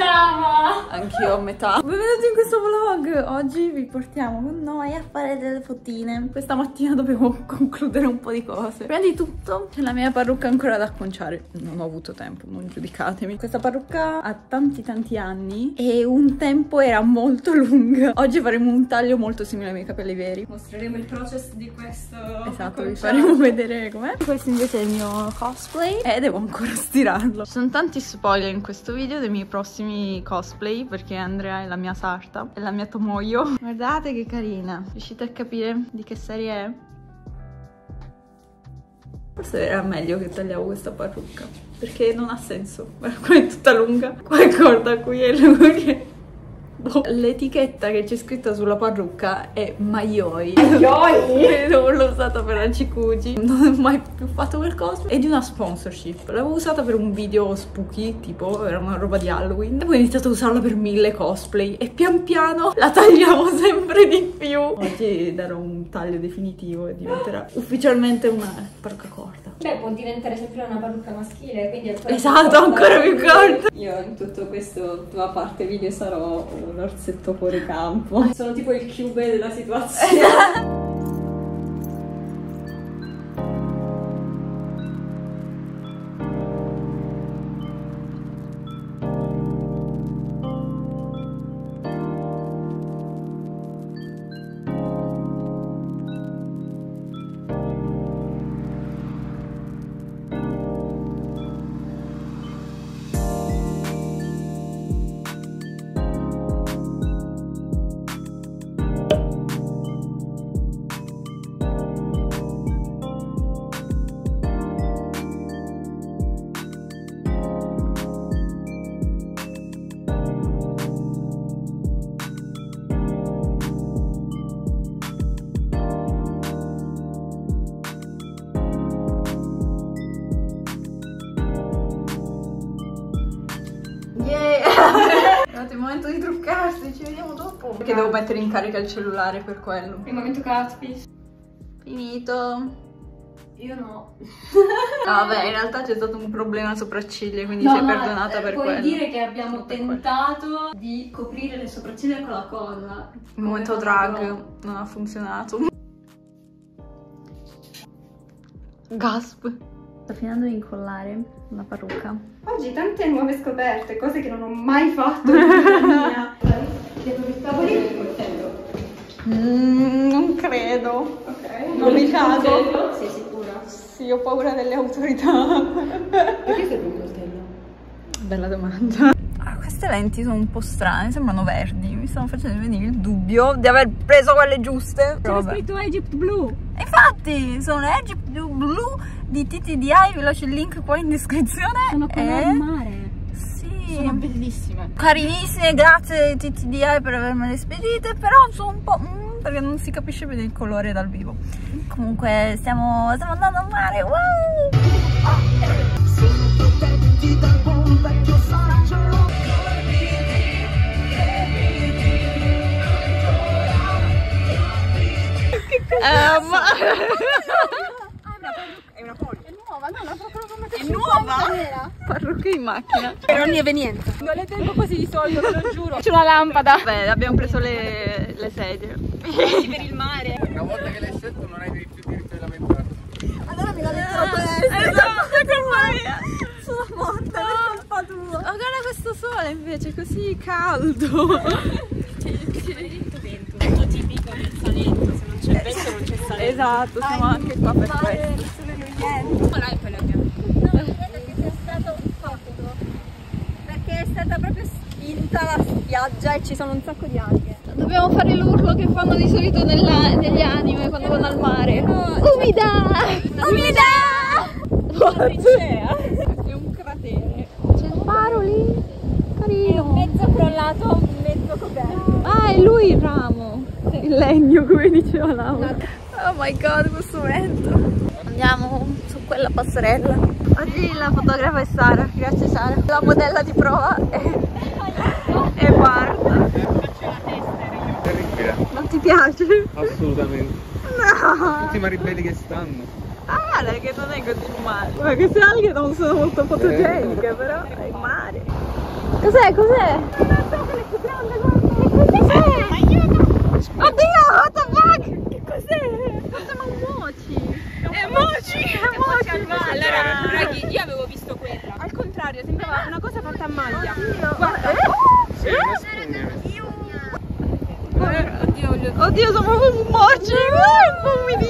Sarah. Anch'io a metà. Benvenuti in questo vlog. Oggi vi portiamo con noi a fare delle fotine. Questa mattina dobbiamo concludere un po' di cose. Prima di tutto c'è la mia parrucca ancora da acconciare. Non ho avuto tempo, non giudicatemi. Questa parrucca ha tanti tanti anni e un tempo era molto lunga. Oggi faremo un taglio molto simile ai miei capelli veri. Mostreremo il process di questo. Esatto, vi faremo vedere com'è. Questo invece è il mio cosplay e devo ancora stirarlo. Ci sono tanti spoiler in questo video dei miei prossimi cosplay perché Andrea è la mia sarta e la mia tomoyo. Guardate che carina. Riuscite a capire di che serie è? Forse era meglio che tagliavo questa parrucca perché non ha senso. Guarda, qua è tutta lunga. Qua è corta, qui è lunga. Boh. L'etichetta che c'è scritta sulla parrucca è Maioi. Maioi? non l'ho usata per la Cikugi. Non ho mai più fatto quel cosplay. È di una sponsorship. L'avevo usata per un video spooky, tipo, era una roba di Halloween. E poi ho iniziato a usarla per mille cosplay. E pian piano la tagliamo sempre di più. Oggi darò un taglio definitivo e diventerà ufficialmente una parrucca corta. Beh, può diventare sempre una parrucca maschile, quindi ancora Esatto, ancora più corta. Io in tutto questo tua parte video sarò un orsetto fuori campo. Sono tipo il cube della situazione. È il momento di truccarsi, ci vediamo dopo. Perché devo mettere in carica il cellulare per quello. Il momento Caspis. Finito. Io no. Ah, vabbè, in realtà c'è stato un problema sopracciglia, quindi No, sei perdonata eh, per puoi quello. dire che abbiamo per quello. tentato di coprire le sopracciglia con la colla. Il momento drag fatto- non ha funzionato. Gasp. Sto finendo di incollare la parrucca. Oggi tante nuove scoperte, cose che non ho mai fatto in vita mia. Mm, non credo. Ok. Non mi coltello? Sei sicura? Sì, ho paura delle autorità. Perché serve un coltello? Bella domanda. Ah, queste lenti sono un po' strane, sembrano verdi. Mi stanno facendo venire il dubbio di aver preso quelle giuste. Però vabbè. Egypt Blue. Infatti, sono Egypt Blue di TTDI, vi lascio il link qua in descrizione. E- mare. Sì. Sono bellissime. Carinissime, grazie TTDI per avermele spedite, però sono un po'... mm, perché non si capisce bene il colore dal vivo. Comunque stiamo, stiamo andando al mare, wow! Eh. È una poli. È nuova, no, la proprio È nuova? Parrucca in macchina. Per ogni evenienza. Non le tengo così di solito, ve lo giuro. C'è una lampada. Beh, abbiamo preso le, le sedie. per il mare. Una volta che l'hai scelto non hai più diritto di lamentarti. Allora mi la Esatto, che Maria! Sono morta per colpa tua. Ma guarda questo sole invece, è così caldo. Molto tipico del Salento, non c'è vento non c'è Salento. Esatto, siamo anche qua per questo. Qual è quella che No, credo che sia stato un comodo perché è stata proprio spinta la spiaggia e ci sono un sacco di alghe. Dobbiamo fare l'urlo che fanno di solito nella- negli anime quando vanno al mare. Umida! Umida! È un cratere. C'è il faro lì. Carino. Mezzo crollato, mezzo coperto. Ah, è lui il ramo. Il legno, come diceva Laura. Oh my god, questo vento. Andiamo su quella passerella. Oggi la fotografa è Sara, grazie Sara. La modella di prova è, è guarda. Terribile. Non ti piace? Assolutamente. No! Tutti i maribelli che stanno. Ah, che non è così male. Ma queste alghe non sono molto fotogeniche, però è il mare. Cos'è, cos'è? più grande, guarda! Cos'è? Aiuto! Oddio, what the fuck? Che cos'è? Sono moci! È moci! È moci! Allora, ragazzi, io avevo visto quella. Al contrario, sembrava una cosa fatta a maglia. Guarda, Sì, è una spugna. Oddio, voglio... Oddio, sono proprio moci! Uh, pomerino!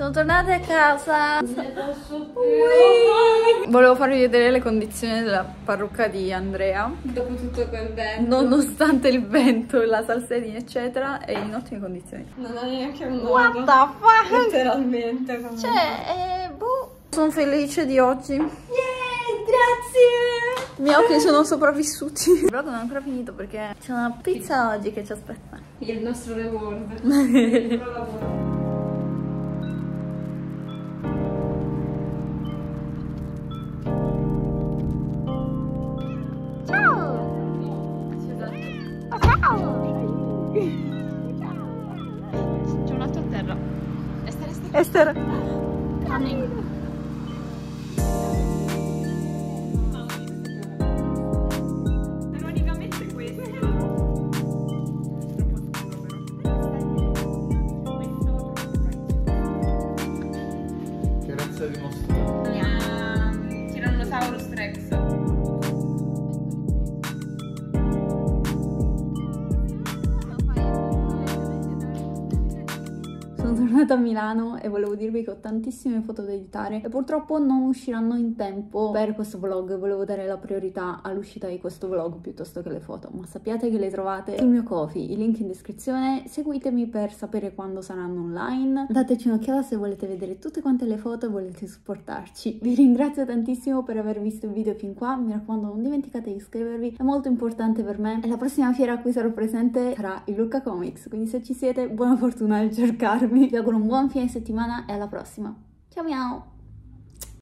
Sono tornate a casa. Volevo farvi vedere le condizioni della parrucca di Andrea. Dopo tutto quel vento. Nonostante il vento, la salsedine, eccetera, è in ottime condizioni. Non ha neanche un What nodo. the fuck? Letteralmente. Cioè, eh, boh. Sono felice di oggi. grazie! I miei occhi sono sopravvissuti. Il vlog non è ancora finito perché c'è una pizza oggi che ci aspetta. Il nostro reward. Il nostro lavoro. C'è un altro a terra. Esther, Esther. Esther. Sono tornata a Milano e volevo dirvi che ho tantissime foto da editare e purtroppo non usciranno in tempo per questo vlog. Volevo dare la priorità all'uscita di questo vlog piuttosto che le foto, ma sappiate che le trovate sul mio Kofi, il link in descrizione. Seguitemi per sapere quando saranno online. Dateci un'occhiata se volete vedere tutte quante le foto e volete supportarci. Vi ringrazio tantissimo per aver visto il video fin qua. Mi raccomando, non dimenticate di iscrivervi, è molto importante per me. E la prossima fiera a cui sarò presente sarà il Lucca Comics, quindi se ci siete, buona fortuna nel cercarmi. Vi auguro un buon fine settimana e alla prossima. Ciao miau!